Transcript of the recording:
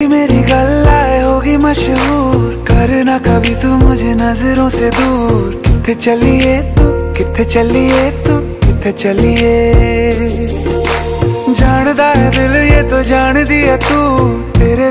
मेरी गल्लाए होगी मशहूर। करना कभी तू मुझे नज़रों से दूर। कितने चलिए तू कितने चलिए तू कितने चलिए? जानदा है दिल ये तो जान दिया तू। तेरे